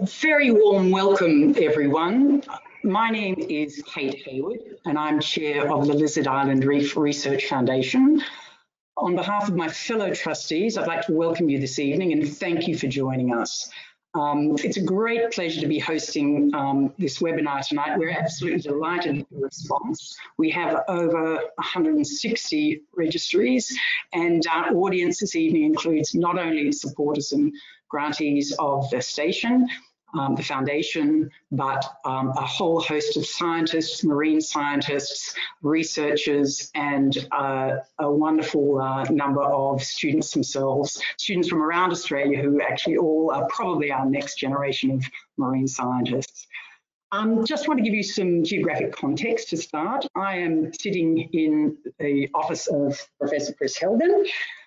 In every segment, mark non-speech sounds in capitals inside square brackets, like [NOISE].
Very warm welcome, everyone. My name is Kate Hayward, and I'm chair of the Lizard Island Reef Research Foundation. On behalf of my fellow trustees, I'd like to welcome you this evening and thank you for joining us. Um, it's a great pleasure to be hosting um, this webinar tonight. We're absolutely delighted with the response. We have over 160 registries and our audience this evening includes not only supporters and grantees of the station, um, the foundation, but um, a whole host of scientists, marine scientists, researchers, and uh, a wonderful uh, number of students themselves, students from around Australia who actually all are probably our next generation of marine scientists. Um, just want to give you some geographic context to start. I am sitting in the office of Professor Kris Helgen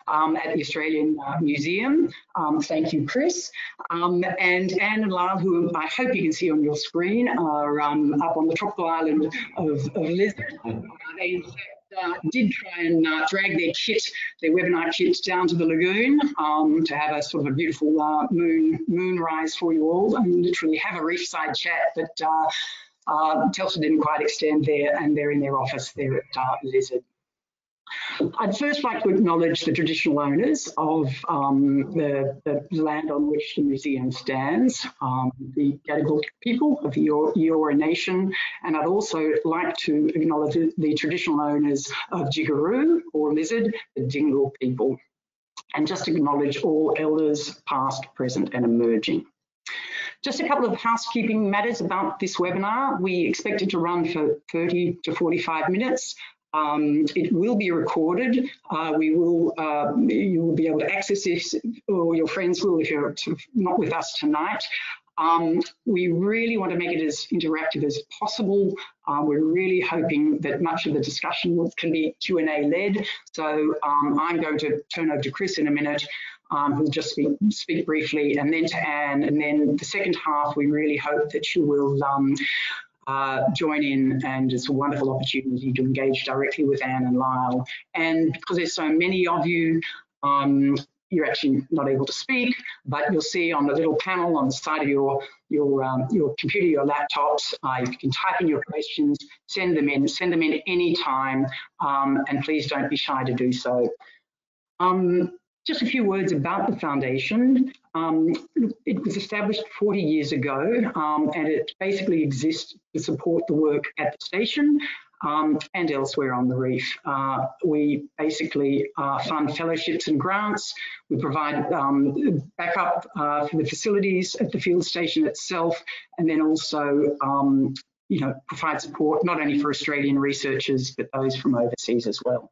um, at the Australian uh, Museum. Um, thank you, Kris. Um, and Anne and Lyle, who I hope you can see on your screen, are um, up on the tropical island of, of Lizard. Uh, they uh, did try and uh, drag their kit, their webinar kit, down to the lagoon um, to have a sort of a beautiful uh, moon moonrise for you all and literally have a reefside chat. But uh, uh, Telstra didn't quite extend there, and they're in their office there at Lizard. I'd first like to acknowledge the traditional owners of um, the, the, land on which the museum stands, um, the Gadigal people of the Eora Nation, and I'd also like to acknowledge the traditional owners of Jiigurru or Lizard, the Dingaal people, and just acknowledge all elders past, present and emerging. Just a couple of housekeeping matters about this webinar. We expect it to run for 30 to 45 minutes. Um, it will be recorded. Uh, we will, uh, you will be able to access this, or your friends will if you're not with us tonight. Um, we really want to make it as interactive as possible. Uh, we're really hoping that much of the discussion can be Q&A led. So um, I'm going to turn over to Kris in a minute um, who'll just speak, speak, briefly, and then to Anne. And then the second half, we really hope that you will um, uh, join in and it's a wonderful opportunity to engage directly with Anne and Lyle. And because there's so many of you, um, you're actually not able to speak, but you'll see on the little panel on the side of your your um, your computer, your laptops, uh, you can type in your questions, send them in, send them in any time, um, and please don't be shy to do so. Um, just a few words about the foundation. Um, it was established 40 years ago um, and it basically exists to support the work at the station um, and elsewhere on the reef. Uh, we basically uh, fund fellowships and grants. We provide um, backup uh, for the facilities at the field station itself and then also um, you know, provide support not only for Australian researchers but those from overseas as well.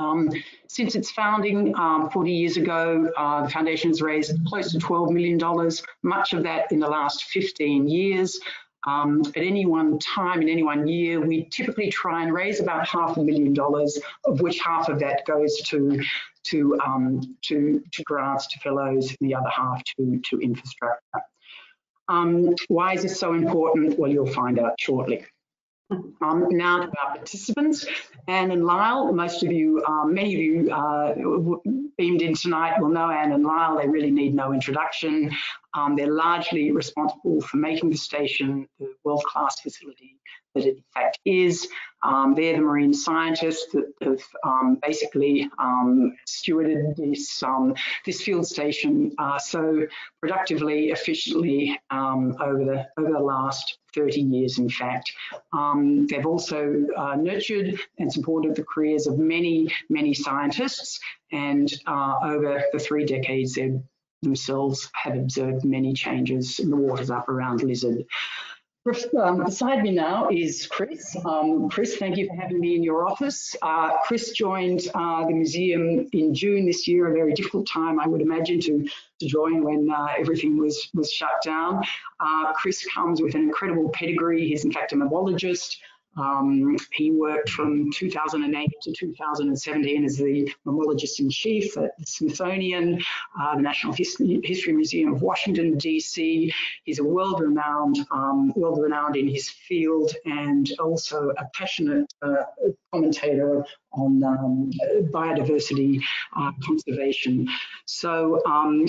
Um, since its founding um, 40 years ago, uh, the foundation has raised close to $12 million, much of that in the last 15 years. Um, at any one time in any one year, we typically try and raise about half a million dollars, of which half of that goes to to um, to, to grants to fellows, and the other half to to infrastructure. Um, why is this so important? Well, you'll find out shortly. Um, now to our participants, Anne and Lyle. Most of you, um, many of you uh, beamed in tonight will know Anne and Lyle. They really need no introduction. Um, they're largely responsible for making the station the world-class facility that it in fact is. Um, they're the marine scientists that have um, basically um, stewarded this um, this field station uh, so productively, efficiently um, over the over the last 30 years. In fact, um, they've also uh, nurtured and supported the careers of many many scientists, and uh, over the three decades they themselves have observed many changes in the waters up around Lizard. Um, beside me now is Kris. Um, Kris, thank you for having me in your office. Uh, Kris joined uh, the museum in June this year, a very difficult time, I would imagine, to, to join when uh, everything was, was shut down. Uh, Kris comes with an incredible pedigree. He's in fact a mammalogist, um, he worked from 2008 to 2017 as the mammalogist in chief at the Smithsonian, uh, the National History, History, Museum of Washington, D.C. He's a world-renowned, um, world-renowned in his field and also a passionate uh, commentator on um, biodiversity uh, conservation. So um,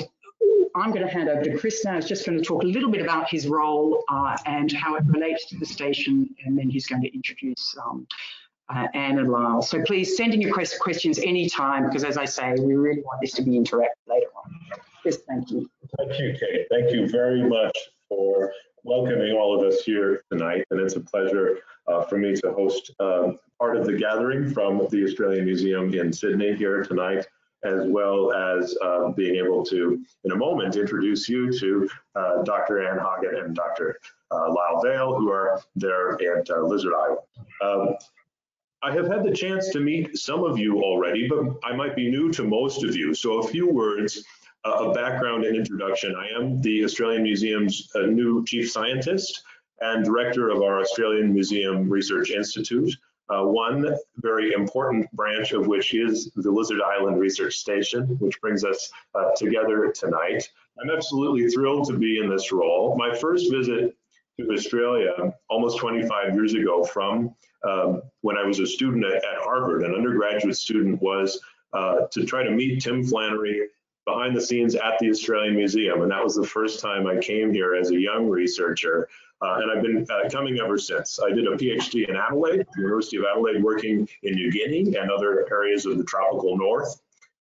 I'm going to hand over to Kris now. He's just going to talk a little bit about his role uh, and how it relates to the station, and then he's going to introduce um, uh, Anne and Lyle. So please send in your questions anytime, because as I say, we really want this to be interactive later on. Kris, thank you. Thank you, Kate. Thank you very much for welcoming all of us here tonight, and it's a pleasure uh, for me to host um, part of the gathering from the Australian Museum in Sydney here tonight as well as uh, being able to, in a moment, introduce you to uh, Dr. Anne Hoggett and Dr. Uh, Lyle Vail, who are there at uh, Lizard Island. Um, I have had the chance to meet some of you already, but I might be new to most of you. So a few words uh, of background and introduction. I am the Australian Museum's uh, new chief scientist and director of our Australian Museum Research Institute. Uh, one very important branch of which is the Lizard Island Research Station, which brings us uh, together tonight. I'm absolutely thrilled to be in this role. My first visit to Australia almost 25 years ago from um, when I was a student at, at, Harvard, an undergraduate student, was uh, to try to meet Tim Flannery behind the scenes at the Australian Museum. And that was the first time I came here as a young researcher. Uh, and I've been uh, coming ever since. I did a PhD in Adelaide, University of Adelaide, working in New Guinea and other areas of the tropical north.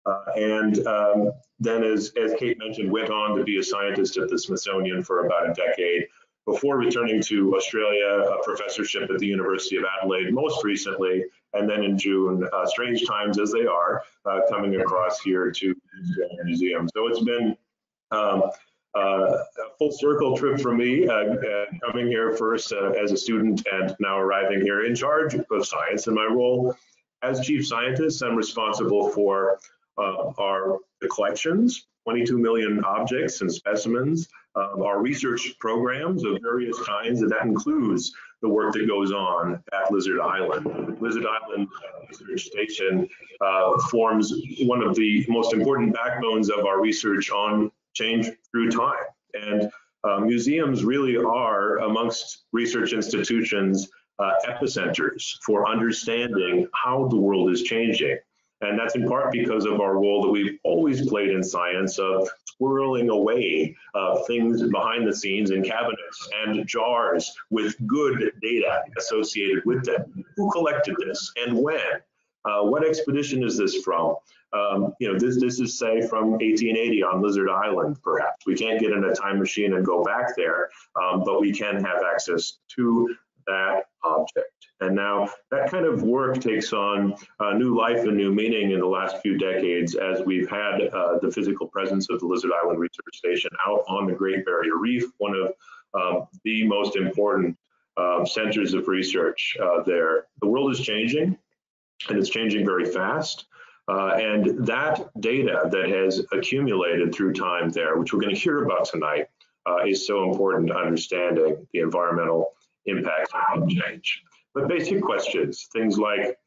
Uh, and um, then, as, as Kate mentioned, went on to be a scientist at the Smithsonian for about a decade before returning to Australia, a professorship at the University of Adelaide most recently, and then in June, uh, strange times as they are, uh, coming across here to the museum. So it's been um, uh, a full circle trip for me, uh, uh, coming here first uh, as a student and now arriving here in charge of science. And my role as chief scientist, I'm responsible for uh, our collections, 22 million objects and specimens, um, our research programs of various kinds, and that includes the work that goes on at Lizard Island. Lizard Island Research Station uh, forms one of the most important backbones of our research on change through time. And uh, museums really are, amongst research institutions, uh, epicenters for understanding how the world is changing. And that's in part because of our role that we've always played in science of squirreling away uh, things behind the scenes in cabinets and jars with good data associated with them. Who collected this and when? Uh, what expedition is this from? Um, you know, this this is say from 1880 on Lizard Island, perhaps. We can't get in a time machine and go back there, um, but we can have access to that object. And now that kind of work takes on uh, new life and new meaning in the last few decades as we've had uh, the physical presence of the Lizard Island Research Station out on the Great Barrier Reef, one of um, the most important um, centers of research uh, there. The world is changing and it's changing very fast. Uh, and that data that has accumulated through time there, which we're going to hear about tonight, uh, is so important to understanding the environmental impacts of climate change. But basic questions, things like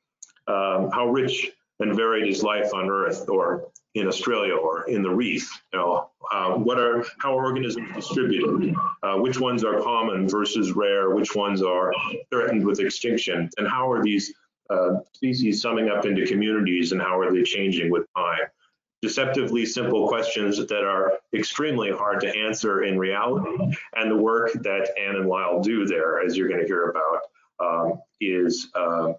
um, how rich and varied is life on Earth or in Australia or in the reef? You know, uh, what are how are organisms distributed? Uh, which ones are common versus rare? Which ones are threatened with extinction? And how are these uh, species summing up into communities and how are they changing with time? Deceptively simple questions that are extremely hard to answer in reality. And the work that Anne and Lyle do there, as you're going to hear about, um, is uh,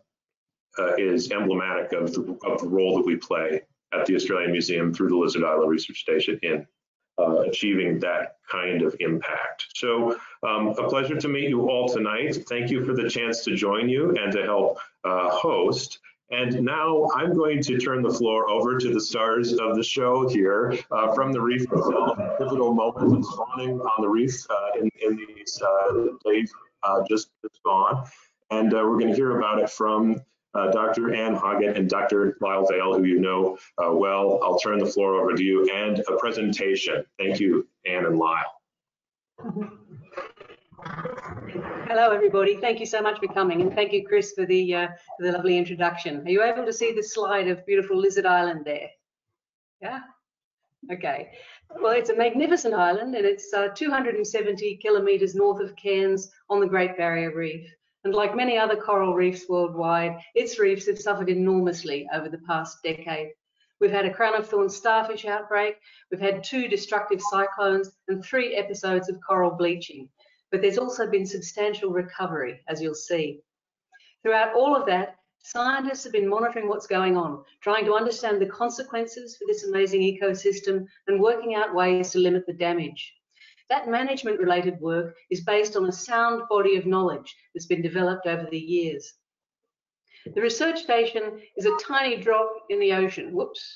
uh, is emblematic of the, of the role that we play at the Australian Museum through the Lizard Island Research Station in uh, achieving that kind of impact. So um, a pleasure to meet you all tonight. Thank you for the chance to join you and to help uh, host. And now I'm going to turn the floor over to the stars of the show here uh, from the reef itself, pivotal moment of spawning on the reef uh, in, in, these uh, days uh, just, just gone. And uh, we're going to hear about it from uh, Dr. Anne Hoggett and Dr. Lyle Vail, who you know uh, well. I'll turn the floor over to you and a presentation. Thank you, Anne and Lyle. Hello, everybody. Thank you so much for coming, and thank you, Kris, for the uh, for the lovely introduction. Are you able to see the slide of beautiful Lizard Island there? Yeah. Okay. Well, it's a magnificent island, and it's uh, 270 kilometres north of Cairns on the Great Barrier Reef. And like many other coral reefs worldwide, its reefs have suffered enormously over the past decade. We've had a crown of thorns starfish outbreak, we've had two destructive cyclones and three episodes of coral bleaching. But there's also been substantial recovery, as you'll see. Throughout all of that, scientists have been monitoring what's going on, trying to understand the consequences for this amazing ecosystem and working out ways to limit the damage. That management related work is based on a sound body of knowledge that's been developed over the years. The research station is a tiny drop in the ocean. Whoops.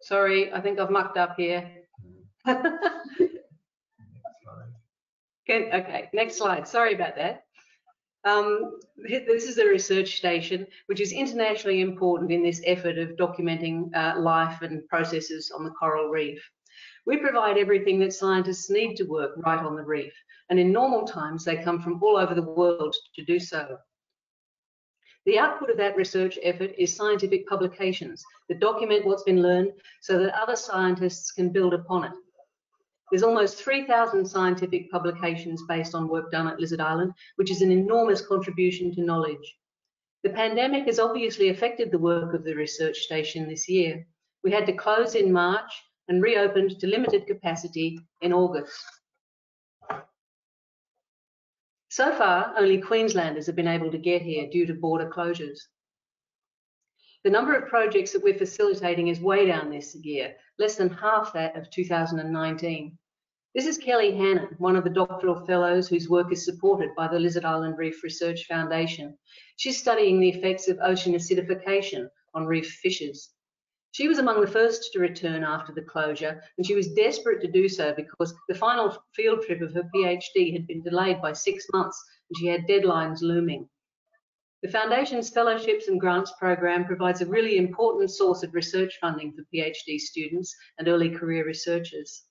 Sorry, I think I've mucked up here. [LAUGHS] okay, next slide. Sorry about that. Um, this is a research station which is internationally important in this effort of documenting uh, life and processes on the coral reef. We provide everything that scientists need to work right on the reef, and in normal times they come from all over the world to do so. The output of that research effort is scientific publications that document what's been learned so that other scientists can build upon it. There's almost 3,000 scientific publications based on work done at Lizard Island, which is an enormous contribution to knowledge. The pandemic has obviously affected the work of the research station this year. We had to close in March and reopened to limited capacity in August. So far, only Queenslanders have been able to get here due to border closures. The number of projects that we're facilitating is way down this year, less than half that of 2019. This is Kelly Hannon, one of the doctoral fellows whose work is supported by the Lizard Island Reef Research Foundation. She's studying the effects of ocean acidification on reef fishes. She was among the first to return after the closure, and she was desperate to do so because the final field trip of her PhD had been delayed by six months and she had deadlines looming. The Foundation's Fellowships and Grants program provides a really important source of research funding for PhD students and early career researchers.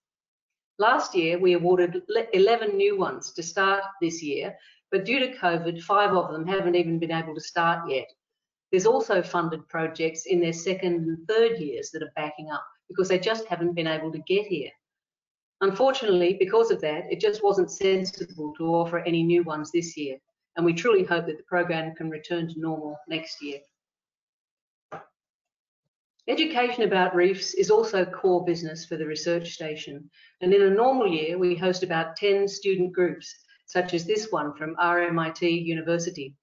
Last year, we awarded 11 new ones to start this year, but due to COVID, five of them haven't even been able to start yet. There's also funded projects in their second and third years that are backing up because they just haven't been able to get here. Unfortunately, because of that, it just wasn't sensible to offer any new ones this year, and we truly hope that the program can return to normal next year. Education about reefs is also core business for the research station, and in a normal year, we host about 10 student groups, such as this one from RMIT University.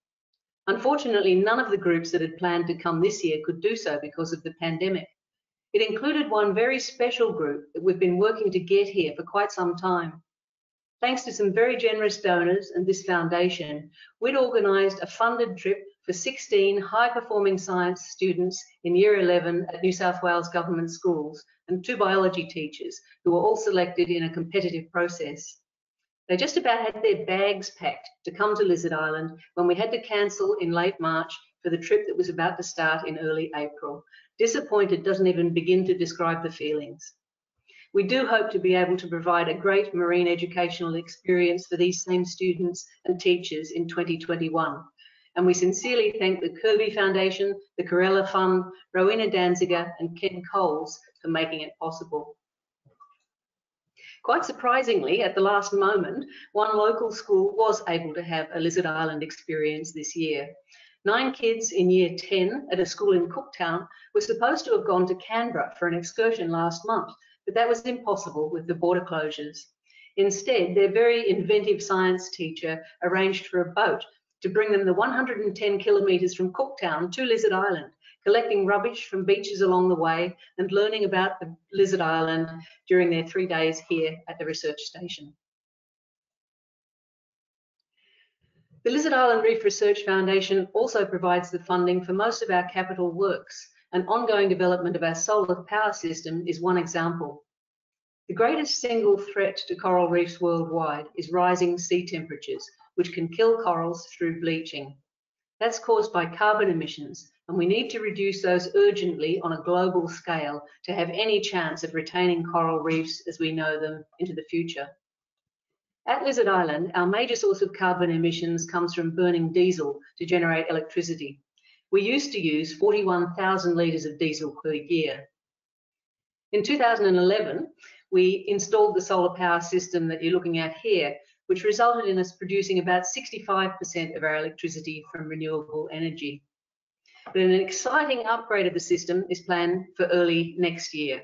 Unfortunately, none of the groups that had planned to come this year could do so because of the pandemic. It included one very special group that we've been working to get here for quite some time. Thanks to some very generous donors and this foundation, we'd organised a funded trip for 16 high-performing science students in Year 11 at New South Wales Government Schools and two biology teachers who were all selected in a competitive process. They just about had their bags packed to come to Lizard Island when we had to cancel in late March for the trip that was about to start in early April. Disappointed doesn't even begin to describe the feelings. We do hope to be able to provide a great marine educational experience for these same students and teachers in 2021. And we sincerely thank the Kirby Foundation, the Corella Fund, Rowena Danziger and Ken Coles for making it possible. Quite surprisingly, at the last moment, one local school was able to have a Lizard Island experience this year. Nine kids in year 10 at a school in Cooktown were supposed to have gone to Canberra for an excursion last month, but that was impossible with the border closures. Instead, their very inventive science teacher arranged for a boat to bring them the 110 kilometres from Cooktown to Lizard Island collecting rubbish from beaches along the way and learning about the Lizard Island during their three days here at the research station. The Lizard Island Reef Research Foundation also provides the funding for most of our capital works, and ongoing development of our solar power system is one example. The greatest single threat to coral reefs worldwide is rising sea temperatures, which can kill corals through bleaching. That's caused by carbon emissions, and we need to reduce those urgently on a global scale to have any chance of retaining coral reefs as we know them into the future. At Lizard Island, our major source of carbon emissions comes from burning diesel to generate electricity. We used to use 41,000 litres of diesel per year. In 2011, we installed the solar power system that you're looking at here, which resulted in us producing about 65% of our electricity from renewable energy. But an exciting upgrade of the system is planned for early next year.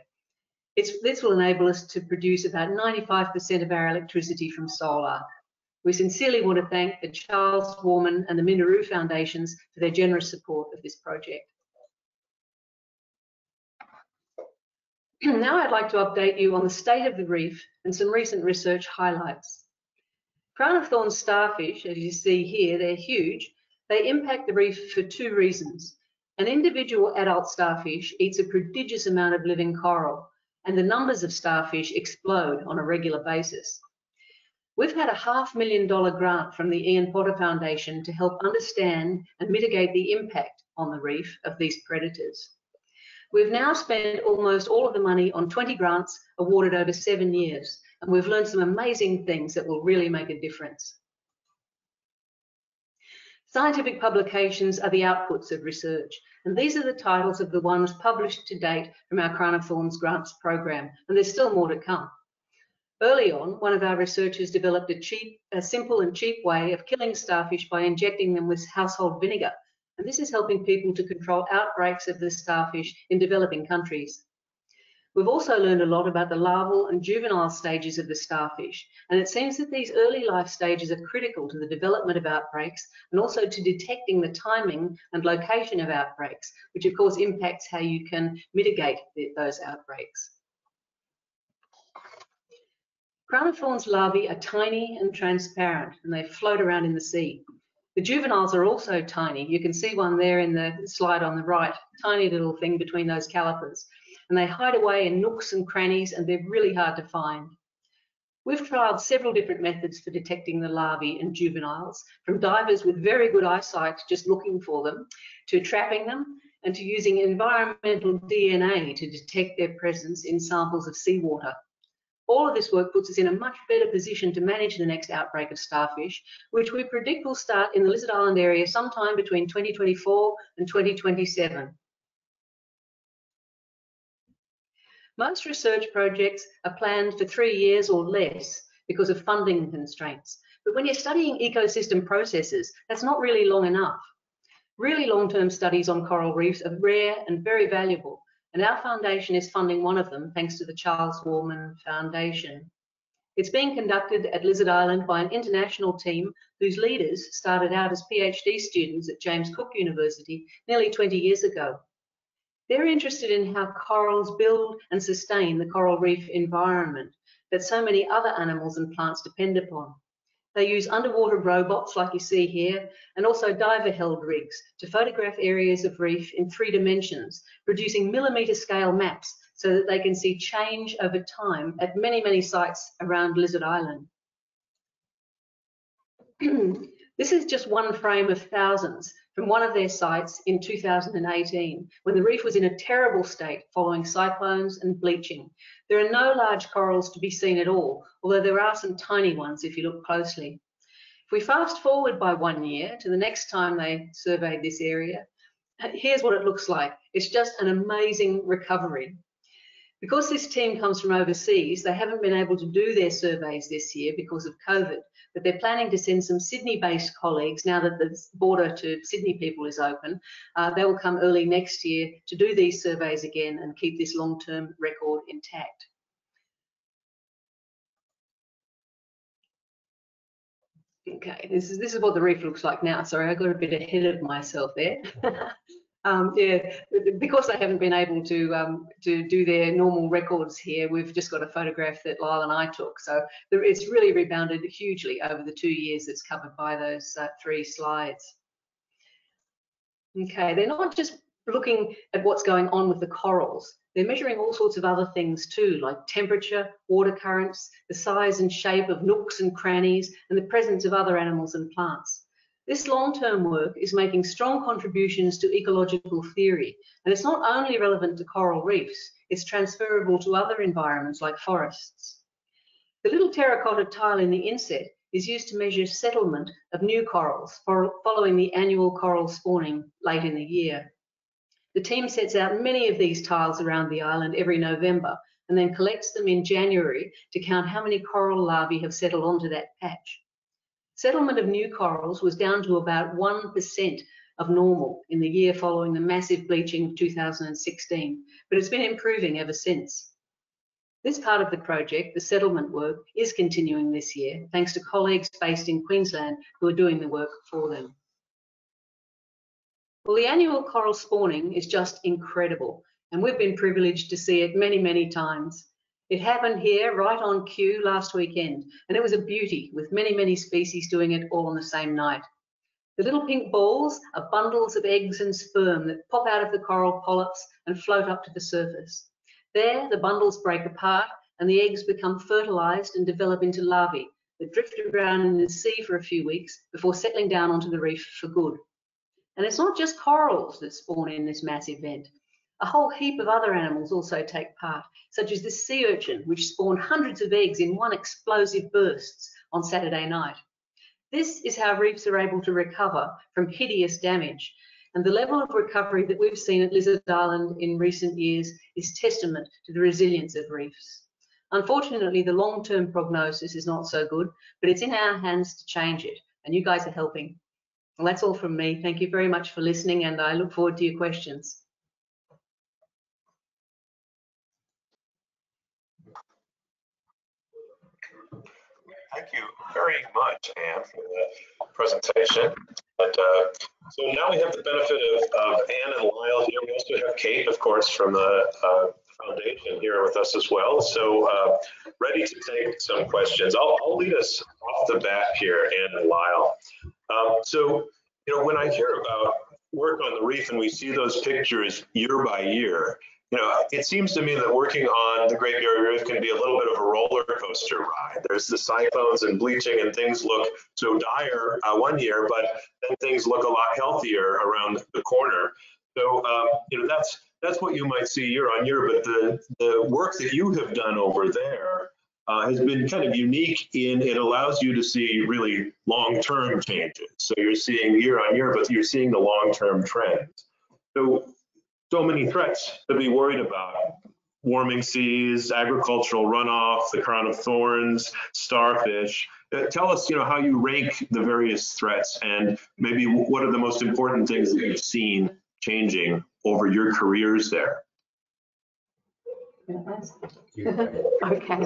It's, this will enable us to produce about 95% of our electricity from solar. We sincerely want to thank the Charles Warman and the Minderoo Foundations for their generous support of this project. now I'd like to update you on the state of the reef and some recent research highlights. Crown of thorns starfish, as you see here, they're huge. They impact the reef for two reasons. An individual adult starfish eats a prodigious amount of living coral, and the numbers of starfish explode on a regular basis. We've had a half million dollar grant from the Ian Potter Foundation to help understand and mitigate the impact on the reef of these predators. We've now spent almost all of the money on 20 grants awarded over seven years, and we've learned some amazing things that will really make a difference. Scientific publications are the outputs of research, and these are the titles of the ones published to date from our Crown of Thorns grants program, and there's still more to come. Early on, one of our researchers developed a cheap, a simple and cheap way of killing starfish by injecting them with household vinegar. And this is helping people to control outbreaks of the starfish in developing countries. We've also learned a lot about the larval and juvenile stages of the starfish, and it seems that these early life stages are critical to the development of outbreaks and also to detecting the timing and location of outbreaks, which of course impacts how you can mitigate the, those outbreaks. Crown of thorns larvae are tiny and transparent and they float around in the sea. The juveniles are also tiny. You can see one there in the slide on the right, tiny little thing between those calipers. And they hide away in nooks and crannies and they're really hard to find. We've trialled several different methods for detecting the larvae and juveniles, from divers with very good eyesight just looking for them, to trapping them, and to using environmental DNA to detect their presence in samples of seawater. All of this work puts us in a much better position to manage the next outbreak of starfish, which we predict will start in the Lizard Island area sometime between 2024 and 2027. Most research projects are planned for three years or less because of funding constraints. But when you're studying ecosystem processes, that's not really long enough. Really long-term studies on coral reefs are rare and very valuable, and our foundation is funding one of them thanks to the Charles Warman Foundation. It's being conducted at Lizard Island by an international team whose leaders started out as PhD students at James Cook University nearly 20 years ago. They're interested in how corals build and sustain the coral reef environment that so many other animals and plants depend upon. They use underwater robots like you see here and also diver held rigs to photograph areas of reef in three dimensions, producing millimeter scale maps so that they can see change over time at many, many sites around Lizard Island. [CLEARS THROAT] [CLEARS THROAT] this is just one frame of thousands from one of their sites in 2018 when the reef was in a terrible state following cyclones and bleaching. There are no large corals to be seen at all, although there are some tiny ones if you look closely. If we fast forward by one year to the next time they surveyed this area, here's what it looks like. It's just an amazing recovery. Because this team comes from overseas, they haven't been able to do their surveys this year because of COVID but they're planning to send some Sydney-based colleagues now that the border to Sydney people is open. Uh, they will come early next year to do these surveys again and keep this long-term record intact. Okay, this is this is what the reef looks like now. Sorry, I got a bit ahead of myself there. [LAUGHS] um, yeah, because they haven't been able to um, to do their normal records here, we've just got a photograph that Lyle and I took. So it's really rebounded hugely over the two years that's covered by those uh, three slides. Okay, they're not just looking at what's going on with the corals. They're measuring all sorts of other things too, like temperature, water currents, the size and shape of nooks and crannies, and the presence of other animals and plants. This long-term work is making strong contributions to ecological theory, and it's not only relevant to coral reefs, it's transferable to other environments like forests. The little terracotta tile in the inset is used to measure settlement of new corals following the annual coral spawning late in the year. The team sets out many of these tiles around the island every November and then collects them in January to count how many coral larvae have settled onto that patch. Settlement of new corals was down to about 1% of normal in the year following the massive bleaching of 2016, but it's been improving ever since. This part of the project, the settlement work, is continuing this year thanks to colleagues based in Queensland who are doing the work for them. Well, the annual coral spawning is just incredible, and we've been privileged to see it many, many times. It happened here right on cue last weekend, and it was a beauty with many, many species doing it all on the same night. The little pink balls are bundles of eggs and sperm that pop out of the coral polyps and float up to the surface. There, the bundles break apart and the eggs become fertilized and develop into larvae that drift around in the sea for a few weeks before settling down onto the reef for good. And it's not just corals that spawn in this mass event. A whole heap of other animals also take part, such as this sea urchin, which spawned hundreds of eggs in one explosive bursts on Saturday night. This is how reefs are able to recover from hideous damage. And the level of recovery that we've seen at Lizard Island in recent years is testament to the resilience of reefs. Unfortunately, the long-term prognosis is not so good, but it's in our hands to change it, and you guys are helping. Well, that's all from me. Thank you very much for listening, and I look forward to your questions. Thank you very much, Anne, for the presentation. And uh, so now we have the benefit of, of, Anne and Lyle here. We also have Kate, of course, from the uh, foundation here with us as well. So uh, ready to take some questions. I'll, I'll, lead us off the bat here, Anne and Lyle. Um, so, you know, when I hear about work on the reef and we see those pictures year by year, you know, it seems to me that working on the Great Barrier Reef can be a little bit of a roller coaster ride. There's the cyclones and bleaching, and things look so dire uh, one year, but then things look a lot healthier around the corner. So, um, you know, that's that's what you might see year on year. But the the work that you have done over there uh, has been kind of unique in it allows you to see really long-term changes. So you're seeing year on year, but you're seeing the long-term trends. So so many threats to be worried about. Warming seas, agricultural runoff, the crown of thorns, starfish. Uh, tell us, you know, how you rank the various threats and maybe what are the most important things that you've seen changing over your careers there? Okay,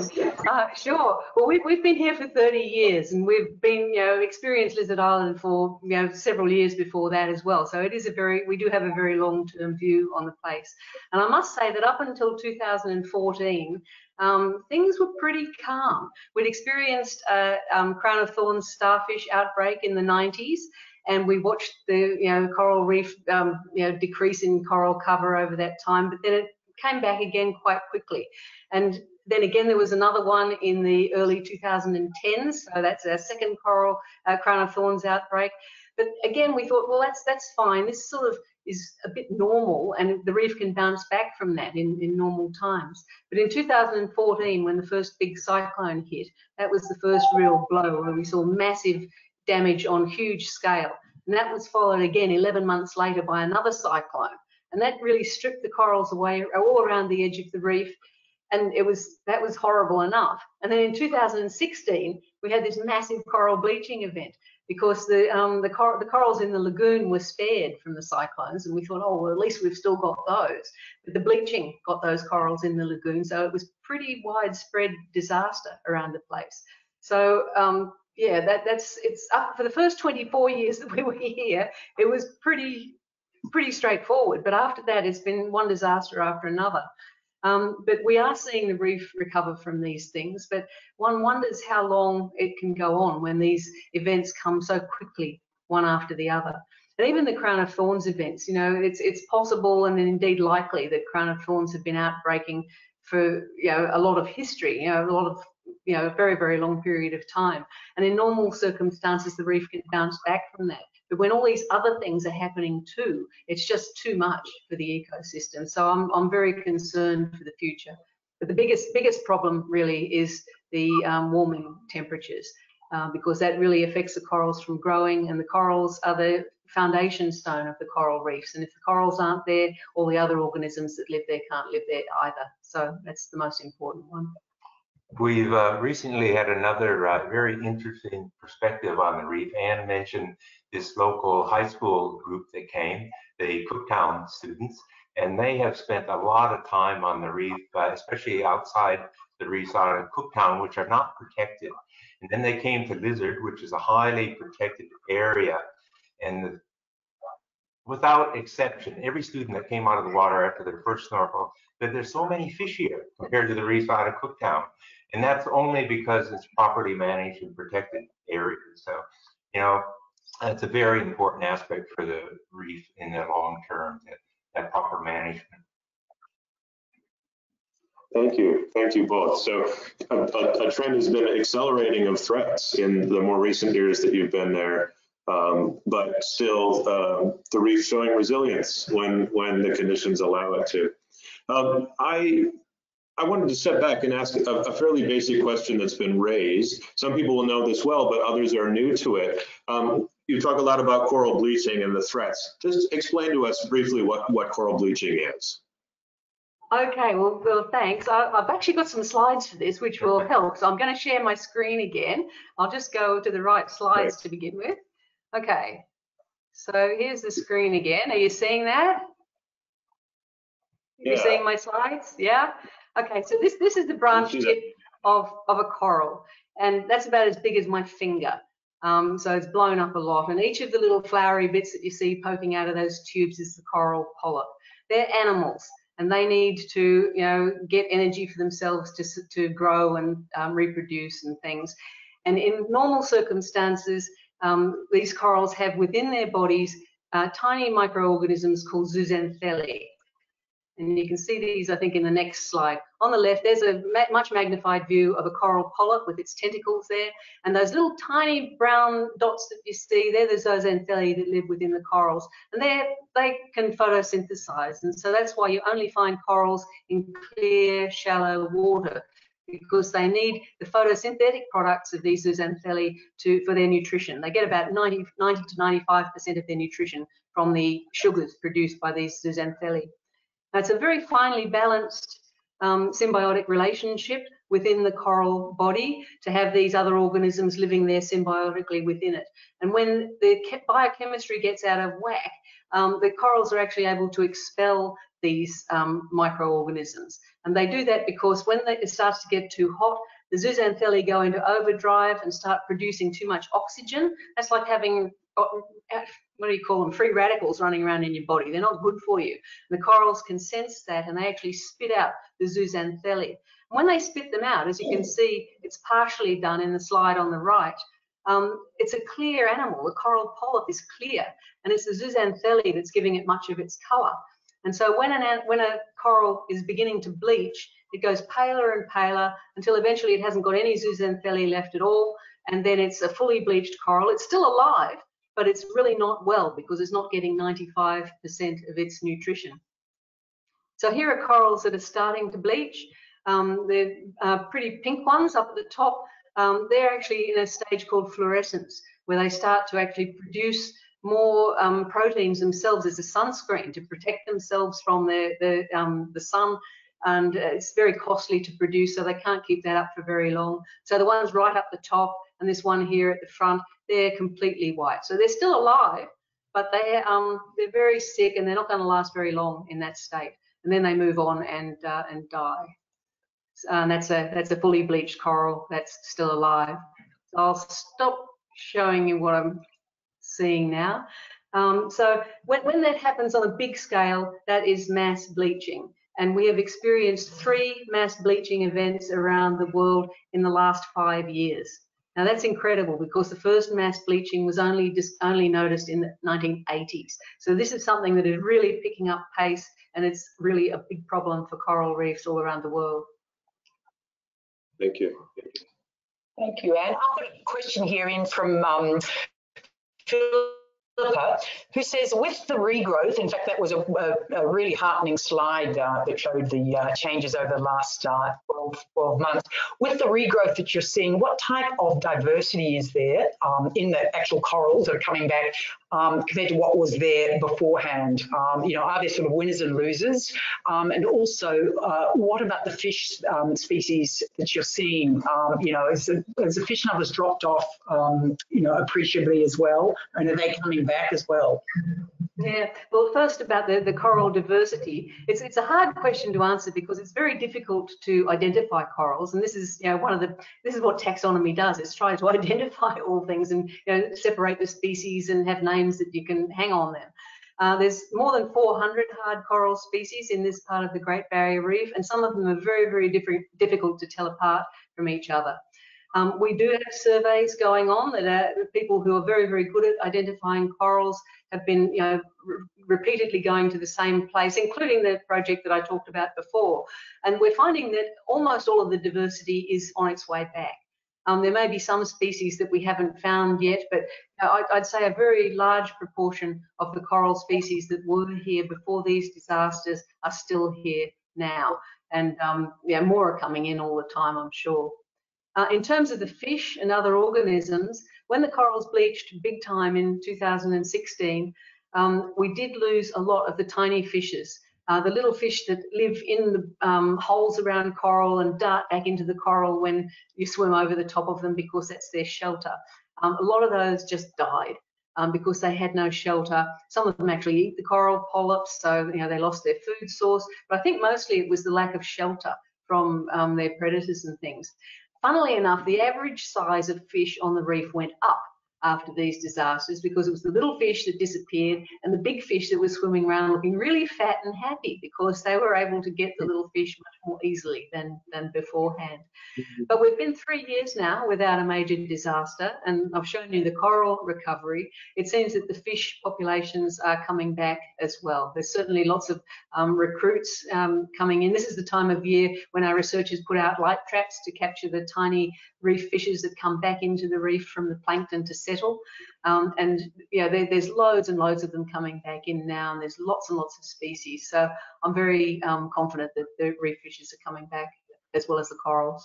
uh, sure. Well, we've, we've been here for 30 years and we've been, you know, experienced Lizard Island for, you know, several years before that as well. So it is a very, we do have a very long-term view on the place. And I must say that up until 2014, um, things were pretty calm. We'd experienced a um, crown of thorns starfish outbreak in the 90s and we watched the you know coral reef um, you know decrease in coral cover over that time but then it came back again quite quickly. And then again, there was another one in the early 2010s. So that's our second coral uh, crown of thorns outbreak. But again, we thought, well, that's that's fine. This sort of is a bit normal, and the reef can bounce back from that in, in normal times. But in 2014, when the first big cyclone hit, that was the first real blow where we saw massive damage on huge scale. And that was followed again 11 months later by another cyclone and that really stripped the corals away all around the edge of the reef. And it was that was horrible enough. And then in 2016 we had this massive coral bleaching event because the um, the, cor the, corals in the lagoon were spared from the cyclones. And we thought oh well at least we've still got those. But the bleaching got those corals in the lagoon. So it was pretty widespread disaster around the place. So um, yeah that that's it's up for the first 24 years [LAUGHS] that we were here it was pretty pretty straightforward. But after that, it's been one disaster after another. Um, but we are seeing the reef recover from these things. But one wonders how long it can go on when these events come so quickly, one after the other. And even the Crown of Thorns events, you know, it's it's possible and indeed likely that Crown of Thorns have been outbreaking for you know a lot of history, you know, a lot of you know a very very long period of time. And in normal circumstances, the reef can bounce back from that. But when all these other things are happening too, it's just too much for the ecosystem. So I'm, I'm very concerned for the future. But the biggest biggest problem really is the um, warming temperatures uh, because that really affects the corals from growing and the corals are the foundation stone of the coral reefs. And if the corals aren't there, all the other organisms that live there can't live there either. So that's the most important one. We've uh, recently had another uh, very interesting perspective on the reef. Anne mentioned this local high school group that came, the Cooktown students, and they have spent a lot of time on the reef, uh, especially outside the reefs out of Cooktown, which are not protected. And then they came to Lizard, which is a highly protected area. And the, without exception, every student that came out of the water after their first snorkel, that there's so many fish here compared to the reef out of Cooktown. And that's only because it's properly managed and protected areas. So, you know, that's a very important aspect for the reef in the long term, that, that proper management. Thank you. Thank you both. So a, a, trend has been accelerating of threats in the more recent years that you've been there. Um, but still, uh, the reef showing resilience when when the conditions allow it to. Um, I I wanted to step back and ask a, a, fairly basic question that's been raised. Some people will know this well, but others are new to it. Um, you talk a lot about coral bleaching and the threats. Just explain to us briefly what, what coral bleaching is. Okay, well, well thanks. I, have actually got some slides for this, which will help. So I'm going to share my screen again. I'll just go to the right slides to begin with. Okay, so here's the screen again. Are you seeing that? Are yeah. you seeing my slides? Yeah. Okay, so this this is the branch tip of of a coral, and that's about as big as my finger. Um, so it's blown up a lot, and each of the little flowery bits that you see poking out of those tubes is the coral polyp. They're animals, and they need to, you know, get energy for themselves to to grow and um, reproduce and things. And in normal circumstances, um, these corals have within their bodies uh, tiny microorganisms called zooxanthellae. And you can see these, I think, in the next slide. On the left, there's a much magnified view of a coral polyp with its tentacles there. And those little tiny brown dots that you see, they're the zooxanthellae that live within the corals. And they can photosynthesize. And so that's why you only find corals in clear, shallow water because they need the photosynthetic products of these zooxanthellae to, for their nutrition. They get about 90, 90 to 95% of their nutrition from the sugars produced by these zooxanthellae. It's a very finely balanced um, symbiotic relationship within the coral body to have these other organisms living there symbiotically within it. And when the biochemistry gets out of whack, um, the corals are actually able to expel these um, microorganisms. And they do that because when they, it starts to get too hot, the zooxanthellae go into overdrive and start producing too much oxygen. That's like having what do you call them, free radicals running around in your body. They're not good for you. And the corals can sense that and they actually spit out the zooxanthellae. And When they spit them out, as you can see, it's partially done in the slide on the right. Um, it's a clear animal. The coral polyp is clear, and it's the zooxanthellae that's giving it much of its color. And so when, an, when a coral is beginning to bleach, it goes paler and paler until eventually it hasn't got any zooxanthellae left at all, and then it's a fully bleached coral. It's still alive, but it's really not well because it's not getting 95% of its nutrition. So here are corals that are starting to bleach. Um, they're uh, pretty pink ones up at the top. Um, they're actually in a stage called fluorescence, where they start to actually produce more um, proteins themselves as a sunscreen to protect themselves from the, the, um, the sun. And it's very costly to produce, so they can't keep that up for very long. So the ones right up the top and this one here at the front, they're completely white. So they're still alive, but they, um, they're very sick and they're not going to last very long in that state. And then they move on and, uh, and die. And that's a, that's a fully bleached coral that's still alive. So I'll stop showing you what I'm seeing now. Um, so when, when that happens on a big scale, that is mass bleaching. And we have experienced three mass bleaching events around the world in the last five years. Now that's incredible because the first mass bleaching was only just only noticed in the 1980s. So this is something that is really picking up pace and it's really a big problem for coral reefs all around the world. Thank you. Thank you, Anne. I've got a question here in from um, Phil who says with the regrowth, in fact, that was a, a, a really heartening slide uh, that showed the uh, changes over the last uh, 12, 12, months. With the regrowth that you're seeing, what type of diversity is there um, in the actual corals that are coming back um, compared to what was there beforehand? Um, you know, are there sort of winners and losers? Um, and also, uh, what about the fish um, species that you're seeing? Um, you know, has the, has the fish numbers dropped off, you know, appreciably as well? And are they coming back as well? Yeah, well, first about the, the coral diversity, it's it's a hard question to answer because it's very difficult to identify corals, and this is you know one of the this is what taxonomy does. It's try to [LAUGHS] identify all things and you know separate the species and have names that you can hang on them. Uh, there's more than 400 hard coral species in this part of the Great Barrier Reef, and some of them are very, very different, difficult to tell apart from each other. Um, we do have surveys going on that are people who are very, very good at identifying corals have been, you know, re repeatedly going to the same place, including the project that I talked about before. And we're finding that almost all of the diversity is on its way back. Um, there may be some species that we haven't found yet, but I'd, say a very large proportion of the coral species that were here before these disasters are still here now. And um, yeah, more are coming in all the time, I'm sure. Uh, in terms of the fish and other organisms, when the corals bleached big time in 2016, um, we did lose a lot of the tiny fishes. Uh, the little fish that live in the um, holes around coral and dart back into the coral when you swim over the top of them because that's their shelter. Um, a lot of those just died um, because they had no shelter. Some of them actually eat the coral polyps, so you know they lost their food source. But I think mostly it was the lack of shelter from um, their predators and things. Funnily enough, the average size of fish on the reef went up after these disasters because it was the little fish that disappeared and the big fish that were swimming around looking really fat and happy because they were able to get the little fish much more easily than, than beforehand. Mm-hmm. But we've been three years now without a major disaster and I've shown you the coral recovery. It seems that the fish populations are coming back as well. There's certainly lots of um, recruits um, coming in. This is the time of year when our researchers put out light traps to capture the tiny reef fishes that come back into the reef from the plankton to settle. Um, and yeah, there, there's loads and loads of them coming back in now, and there's lots and lots of species. So I'm very um, confident that the reef fishes are coming back as well as the corals.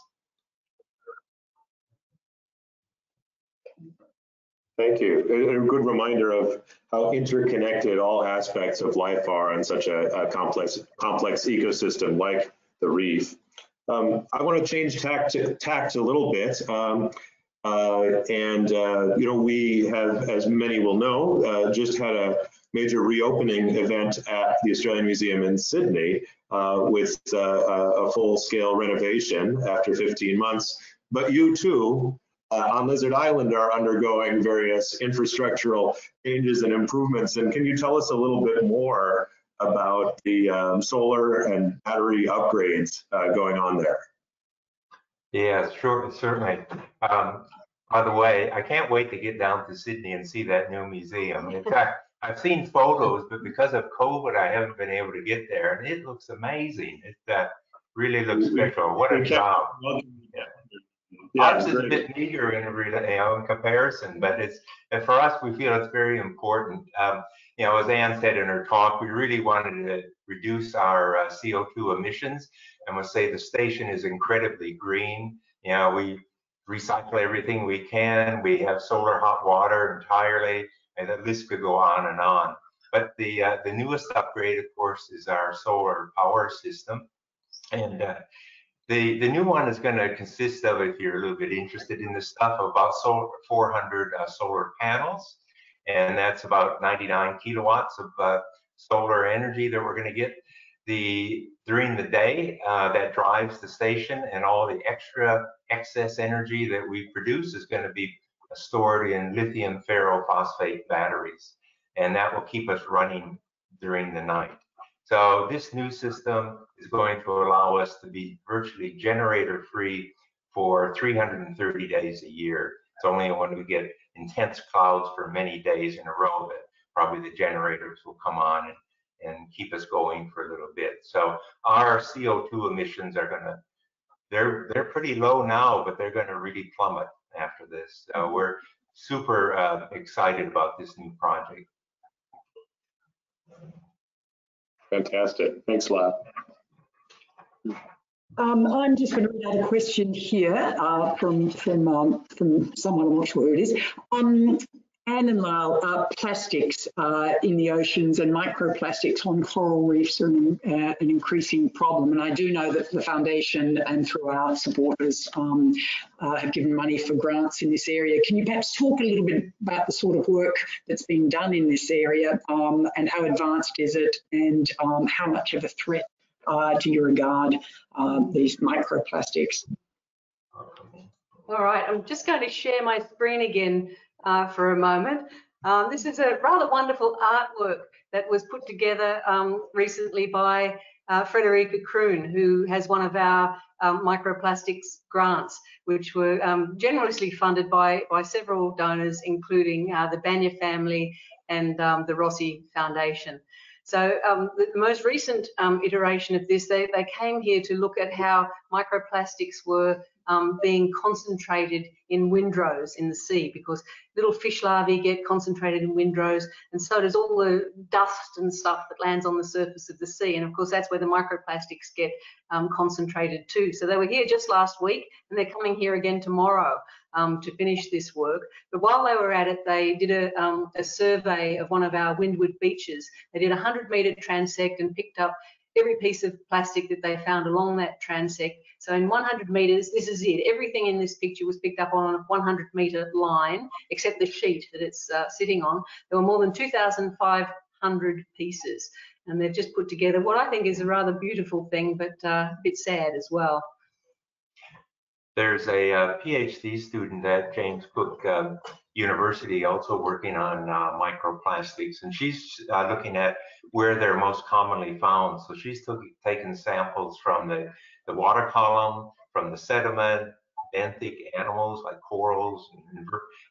Thank you. A good reminder of how interconnected all aspects of life are in such a, a complex complex ecosystem like the reef. Um, I want to change tact, tact a little bit. Um, uh, and, uh, you know, we have, as many will know, uh, just had a major reopening event at the Australian Museum in Sydney uh, with uh, a full-scale renovation after 15 months. But you too, uh, on Lizard Island are undergoing various infrastructural changes and improvements. And can you tell us a little bit more about the um, solar and battery upgrades uh, going on there. Yeah, sure, certainly. Um, by the way, I can't wait to get down to Sydney and see that new museum. In [LAUGHS] fact, I've seen photos, but because of COVID, I haven't been able to get there, and it looks amazing. It uh, really looks special. What a job! Yeah. Yeah, Ours is a bit meager in, you know, in comparison, but it's for us. We feel it's very important. Um, you know, as Anne said in her talk, we really wanted to reduce our uh, CO2 emissions. And we'll say the station is incredibly green. You know, we recycle everything we can. We have solar hot water entirely, and the list could go on and on. But the uh, the newest upgrade, of course, is our solar power system. And uh, the, the new one is going to consist of, if you're a little bit interested in this stuff, about solar, 400 uh, solar panels and that's about 99 kilowatts of uh, solar energy that we're going to get. The during the day uh, that drives the station, and all the extra excess energy that we produce is going to be stored in lithium ferrophosphate batteries, and that will keep us running during the night. So this new system is going to allow us to be virtually generator free for 330 days a year. It's only when we get intense clouds for many days in a row that probably the generators will come on and, and keep us going for a little bit. So our CO2 emissions are going to, they're, they're pretty low now, but they're going to really plummet after this. So we're super uh, excited about this new project. Fantastic. Thanks a lot. Um, I'm just going to read out a question here uh, from from um, from someone. I'm not sure who it is. Um, Anne and Lyle, uh, plastics uh, in the oceans and microplastics on coral reefs are an, uh, an, increasing problem. And I do know that the foundation and through our supporters um, uh, have given money for grants in this area. Can you perhaps talk a little bit about the sort of work that's being done in this area um, and how advanced is it and um, how much of a threat uh, do you regard uh, these microplastics? All right, I'm just going to share my screen again uh, for a moment. Um, this is a rather wonderful artwork that was put together um, recently by uh, Frederieke Kroon, who has one of our um, microplastics grants, which were um, generously funded by, by several donors, including uh, the Banya family and um, the Rossi Foundation. So um, the, the, most recent um, iteration of this, they, they came here to look at how microplastics were um, being concentrated in windrows in the sea because little fish larvae get concentrated in windrows and so does all the dust and stuff that lands on the surface of the sea and of course that's where the microplastics get um, concentrated too. So they were here just last week and they're coming here again tomorrow um, to finish this work. But while they were at it, they did a, um, a survey of one of our windward beaches. They did a 100 metre transect and picked up every piece of plastic that they found along that transect. So in 100 metres, this is it. Everything in this picture was picked up on a 100 metre line, except the sheet that it's uh, sitting on. There were more than 2,500 pieces. And they've just put together what I think is a rather beautiful thing, but uh, a bit sad as well. There's a, uh, PhD student at James Cook um, University also working on uh, microplastics, and she's uh, looking at where they're most commonly found. So she's taken samples from the, the water column, from the sediment, benthic animals like corals, and,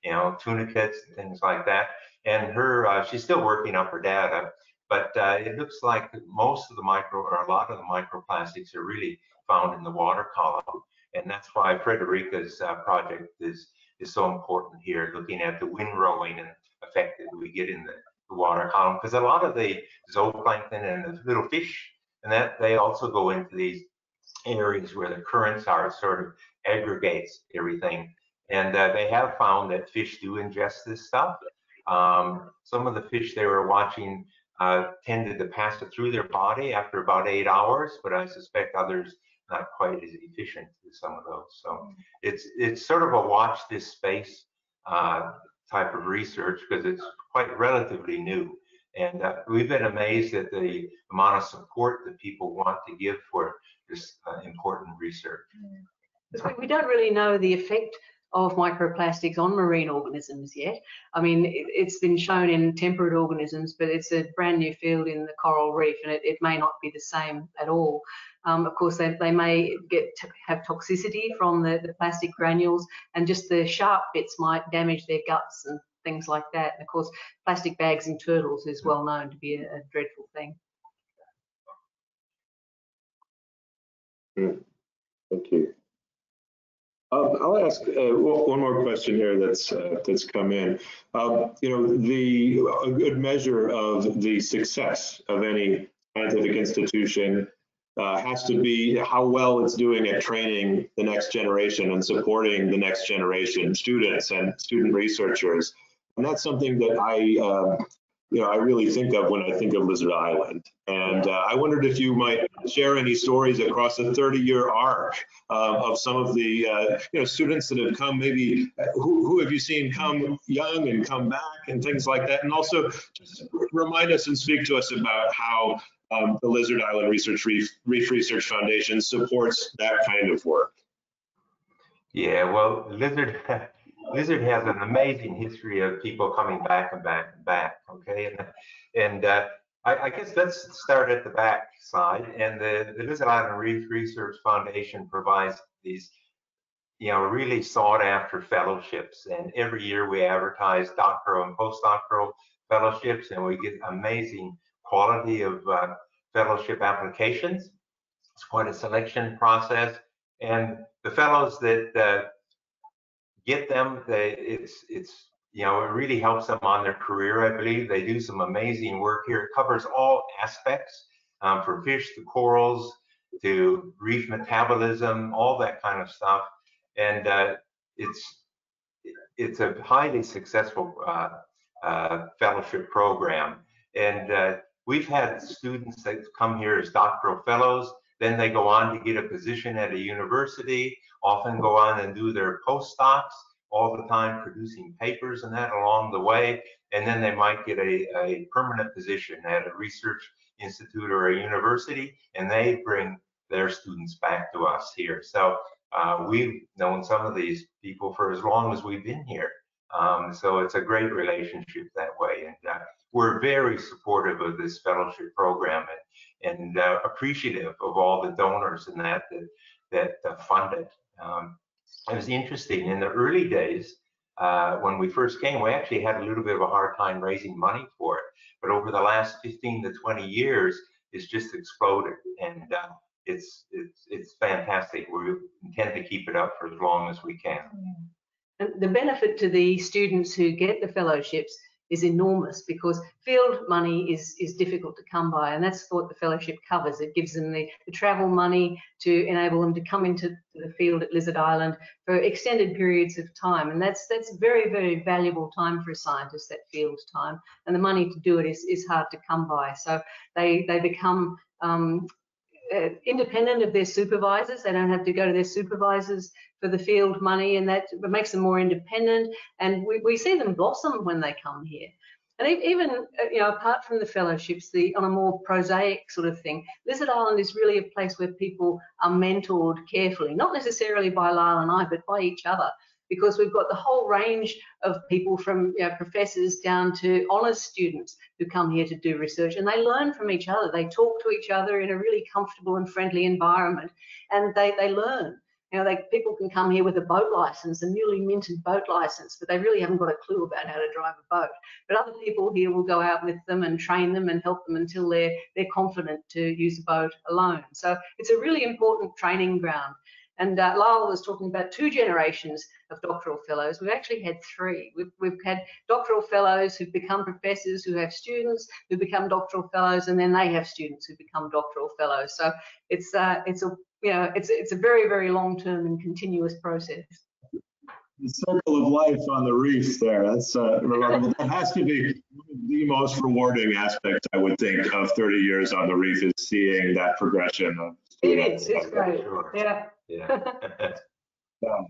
you know, tunicates and things like that. And her, uh, she's still working up her data, but uh, it looks like most of the micro, or a lot of the microplastics are really found in the water column. And that's why Frederieke's uh, project is, is so important here, looking at the windrowing and effect that we get in the, the water column. Because a lot of the zooplankton and the little fish, and that they also go into these areas where the currents are, sort of aggregates everything. And uh, they have found that fish do ingest this stuff. Um, some of the fish they were watching uh, tended to pass it through their body after about eight hours, but I suspect others not quite as efficient as some of those. So it's it's sort of a watch this space uh, type of research because it's quite relatively new. And uh, we've been amazed at the amount of support that people want to give for this uh, important research. We don't really know the effect of microplastics on marine organisms yet. I mean, it, has been shown in temperate organisms, but it's a brand new field in the coral reef, and it, it may not be the same at all. Um, of course, they, they may get to have toxicity from the, the plastic granules, and just the sharp bits might damage their guts and things like that. And of course, plastic bags in turtles is well known to be a, a dreadful thing. Thank you. Um, I'll ask uh, one more question here that's uh, that's come in. Um, you know, the a good measure of the success of any scientific institution uh, has to be how well it's doing at training the next generation and supporting the next generation students and student researchers. And that's something that I um, you know, I really think of when I think of Lizard Island. And uh, I wondered if you might share any stories across a 30-year arc uh, of some of the, uh, you know, students that have come, maybe who, who, have you seen come young and come back and things like that. And also just remind us and speak to us about how um, the Lizard Island Research Reef, Reef Research Foundation supports that kind of work. Yeah, well, Lizard [LAUGHS] Lizard has an amazing history of people coming back and back and back. Okay, and and uh, I, I, guess let's start at the back side. And the, the Lizard Island Reef Research Foundation provides these, you know, really sought after fellowships. And every year we advertise doctoral and postdoctoral fellowships, and we get amazing quality of uh, fellowship applications. It's quite a selection process. And the fellows that uh, get them. They, it's it's you know it really helps them on their career. I believe they do some amazing work here. It covers all aspects um, from fish to corals to reef metabolism, all that kind of stuff, and uh, it's it's a highly successful uh, uh, fellowship program. And uh, we've had students that come here as doctoral fellows, then they go on to get a position at a university, often go on and do their postdocs, all the time producing papers and that along the way. And then they might get a, a permanent position at a research institute or a university, and they bring their students back to us here. So uh, we've known some of these people for as long as we've been here. Um, so it's a great relationship that way. And we're very supportive of this fellowship program and, and uh, appreciative of all the donors and that that, that uh, fund it. Um, it was interesting in the early days uh, when we first came, we actually had a little bit of a hard time raising money for it. But over the last 15 to 20 years, it's just exploded. And uh, it's it's it's fantastic. We intend to keep it up for as long as we can. And the benefit to the students who get the fellowships is enormous because field money is is difficult to come by and that's what the fellowship covers. It gives them the, the travel money to enable them to come into the field at lizard island for extended periods of time and that's that's very very valuable time for a scientist that field time and the money to do it is, is hard to come by. So they they become um, uh, independent of their supervisors. They don't have to go to their supervisors for the field money, and that makes them more independent. And we, we see them blossom when they come here. And even, uh, you know, apart from the fellowships, the on a more prosaic sort of thing, Lizard Island is really a place where people are mentored carefully, not necessarily by Lyle and I, but by each other because we've got the whole range of people from you know, professors down to honours students who come here to do research and they learn from each other. They talk to each other in a really comfortable and friendly environment and they, they learn. You know, they, people can come here with a boat license, a newly minted boat license, but they really haven't got a clue about how to drive a boat. But other people here will go out with them and train them and help them until they're they're confident to use a boat alone. So it's a really important training ground. And uh, Lyle was talking about two generations of doctoral fellows. We've actually had three. We've, we've had doctoral fellows who've become professors, who have students who become doctoral fellows, and then they have students who become doctoral fellows. So it's uh, it's a you know it's it's a very very long term and continuous process. The circle of life on the reef there. That's uh, remarkable. that has to be the most rewarding aspect, I would think, of 30 years on the reef is seeing that progression of. It is. It's great. Yeah. Yeah. Yeah. [LAUGHS] [LAUGHS]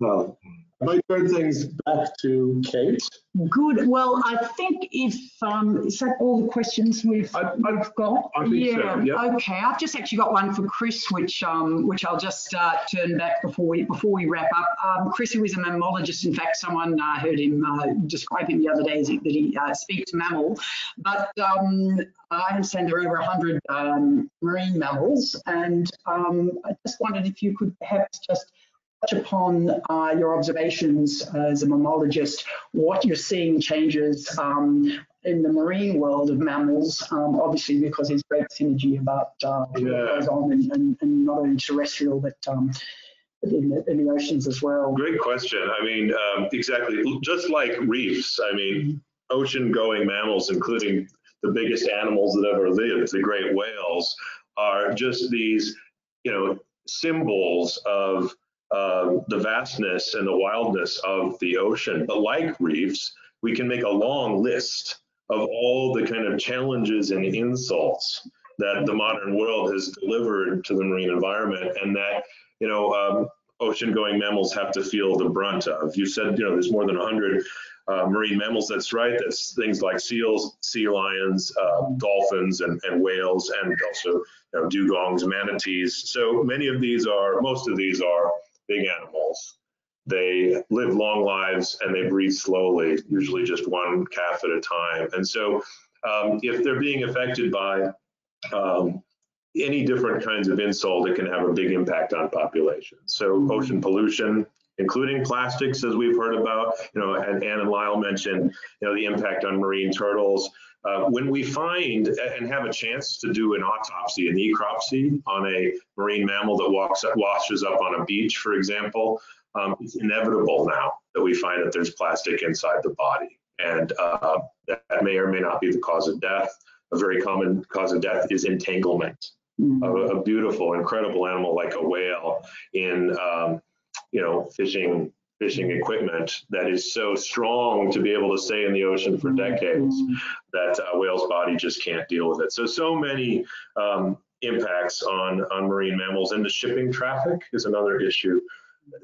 So hmm. I turn things back to Kate. Good. Well, I think if um, is that all the questions we've, I- I- we've got? So, yeah. yeah. Okay. I've just actually got one for Kris, which um, which I'll just uh, turn back before we before we wrap up. Um, Kris, who is a mammalogist, in fact, someone uh, heard him uh, describe him the other day that he uh, speaks mammal. But um, I understand there are over 100 um, marine mammals, and um, I just wondered if you could perhaps just touch upon uh, your observations as a mammalogist, what you're seeing changes um, in the marine world of mammals, um, obviously because there's great synergy about uh, what goes on and, and, and not only terrestrial but um, in, the, in the oceans as well. Great question. I mean, um, exactly. Just like reefs, I mean, ocean going mammals, including the biggest animals that ever lived, the great whales, are just these, you know, symbols of the vastness and the wildness of the ocean. But like reefs, we can make a long list of all the kind of challenges and insults that the modern world has delivered to the marine environment and that you know, um, ocean going mammals have to feel the brunt of. You said, you know, there's more than 100 uh, marine mammals. That's right. That's things like seals, sea lions, uh, dolphins, and, and whales, and also you know, dugongs, manatees. So many of these are, most of these are big animals. They live long lives and they breathe slowly, usually just one calf at a time. And so um, if they're being affected by um, any different kinds of insult, it can have a big impact on populations. So ocean pollution, including plastics, as we've heard about, you know, and Anne and Lyle mentioned, you know, the impact on marine turtles. Uh, when we find and have a chance to do an autopsy, a necropsy on a marine mammal that walks up, washes up on a beach, for example, um, it's inevitable now that we find that there's plastic inside the body. And uh, that may or may not be the cause of death. A very common cause of death is entanglement Mm. a, a beautiful, incredible animal like a whale in, um, you know, fishing fishing equipment that is so strong to be able to stay in the ocean for decades that a whale's body just can't deal with it. So, so many um, impacts on, on marine mammals and the shipping traffic is another issue.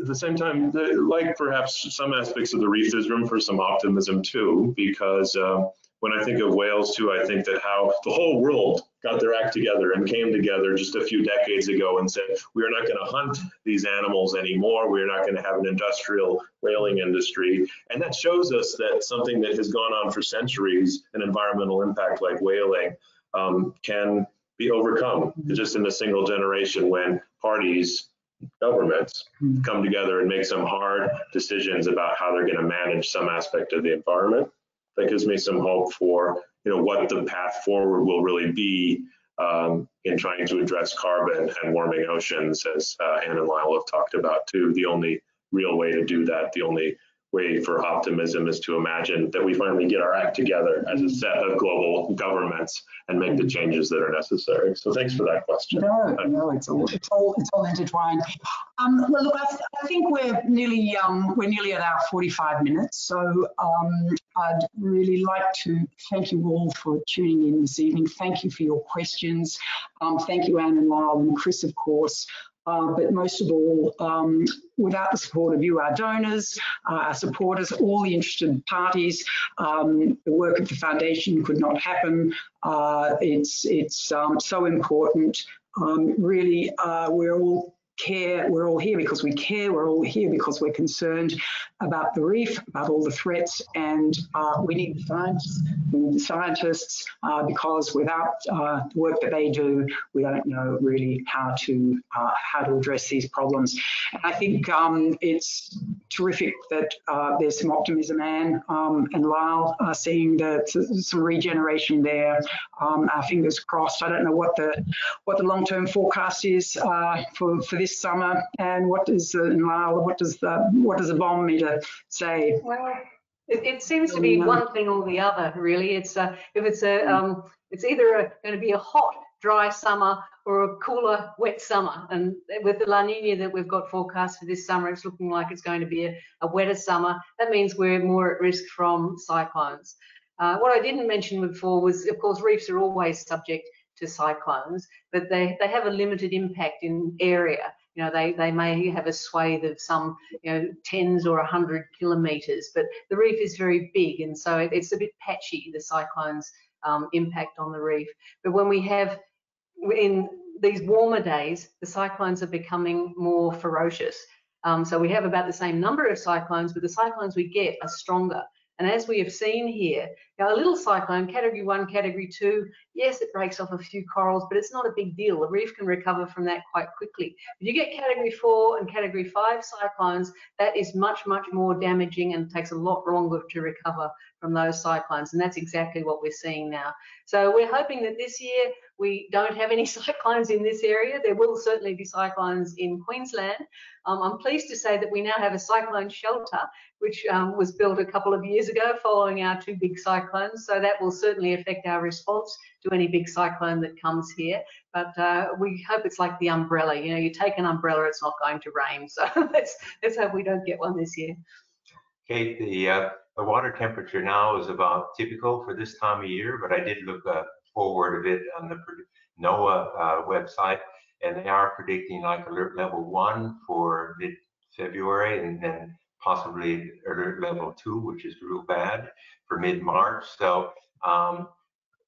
At the same time, the, like perhaps some aspects of the reef, there's room for some optimism too, because uh, when I think of whales too, I think that how the whole world got their act together and came together just a few decades ago and said, we are not going to hunt these animals anymore. We're not going to have an industrial whaling industry. And that shows us that something that has gone on for centuries, an environmental impact like whaling, um, can be overcome just in a single generation when parties governments come together and make some hard decisions about how they're going to manage some aspect of the environment that gives me some hope for you know what the path forward will really be um, in trying to address carbon and warming oceans, as uh, Anne and Lyle have talked about too. The only real way to do that, the only way for optimism is to imagine that we finally get our act together as a set of global governments and make the changes that are necessary. So thanks for that question. No, no, it's all it's all it's all intertwined. Um, well, look, I, th I, think we're nearly um, we're nearly at our 45 minutes, so um, I'd really like to thank you all for tuning in this evening. Thank you for your questions. Um, thank you, Anne and Lyle and Kris, of course. Uh, but most of all, um, without the support of you, our donors, uh, our supporters, all the interested parties, um, the work of the foundation could not happen. Uh, it's it's um, so important. Um, really, uh, we're all care. We're all here because we care. We're all here because we're concerned about the reef, about all the threats, and uh, we need the scientists. We need the scientists uh, because without uh, the work that they do, we don't know really how to uh, how to address these problems. And I think um, it's terrific that uh, there's some optimism, Anne um, and Lyle are seeing the, some regeneration there. Um, our fingers crossed. I don't know what the what the long-term forecast is uh, for for this summer, and what does uh, Lyle, what does the what does the bomb meter say? Well, it, it seems to be one thing or the other, really. It's uh, if it's a um, it's either going to be a hot, dry summer or a cooler, wet summer. And with the La Nina that we've got forecast for this summer, it's looking like it's going to be a, a wetter summer. That means we're more at risk from cyclones. Uh, what I didn't mention before was, of course, reefs are always subject to cyclones, but they, they have a limited impact in area. You know, they, they may have a swathe of some, you know, tens or a hundred kilometres, but the reef is very big and so it, it's a bit patchy, the cyclones um, impact on the reef. But when we have in these warmer days, the cyclones are becoming more ferocious. Um, so we have about the same number of cyclones, but the cyclones we get are stronger. And as we have seen here, a little cyclone, category one, category two, yes, it breaks off a few corals, but it's not a big deal. The reef can recover from that quite quickly. If you get category four and category five cyclones, that is much, much more damaging and takes a lot longer to recover from those cyclones. And that's exactly what we're seeing now. So we're hoping that this year we don't have any [LAUGHS] cyclones in this area. There will certainly be cyclones in Queensland. Um, I'm pleased to say that we now have a cyclone shelter, which um, was built a couple of years ago following our two big cyclones. So that will certainly affect our response to any big cyclone that comes here. But uh, we hope it's like the umbrella. You know, you take an umbrella, it's not going to rain. So [LAUGHS] let's, let's hope we don't get one this year. Kate, the, uh, the water temperature now is about typical for this time of year, but I did look uh, forward a bit on the NOAA uh, website, and they are predicting like alert level one for mid-February, and then possibly alert level two, which is real bad for mid-March. So um,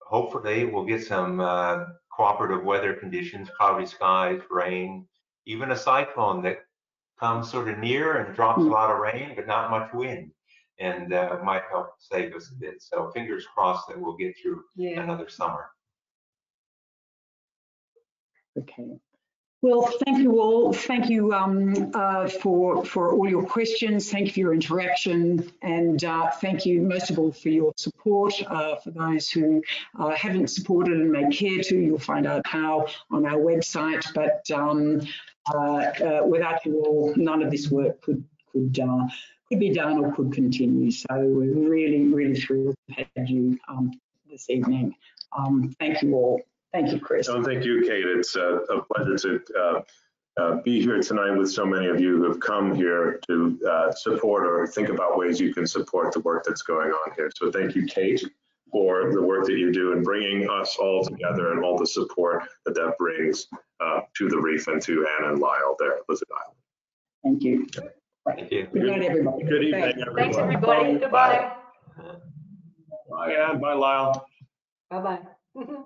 hopefully we'll get some uh, cooperative weather conditions, cloudy skies, rain, even a cyclone that comes sort of near and drops a lot of rain, but not much wind, and uh, might help save us a bit. So fingers crossed that we'll get through yeah. another summer. Okay. Well, thank you all. Thank you um, uh, for for all your questions. Thank you for your interaction, and uh, thank you most of all for your support. Uh, for those who uh, haven't supported and may care to, you'll find out how on our website. But um, without you all, none of this work could could could be done or could continue. So we're really, really thrilled to have you um, this evening. Um, thank you all. Thank you, Kris. Thank you, Kate. It's a, pleasure to uh, uh, be here tonight with so many of you who have come here to uh, support or think about ways you can support the work that's going on here. So thank you, Kate, for the work that you do in bringing us all together and all the support that that brings uh, to the reef and to Anna and Lyle there at Lizard Island. Thank you. Thank you. Good night, everybody. Good evening, Thanks. everyone. Thanks, everybody. Goodbye. Bye, Anne. Bye, Lyle. Bye-bye. [LAUGHS]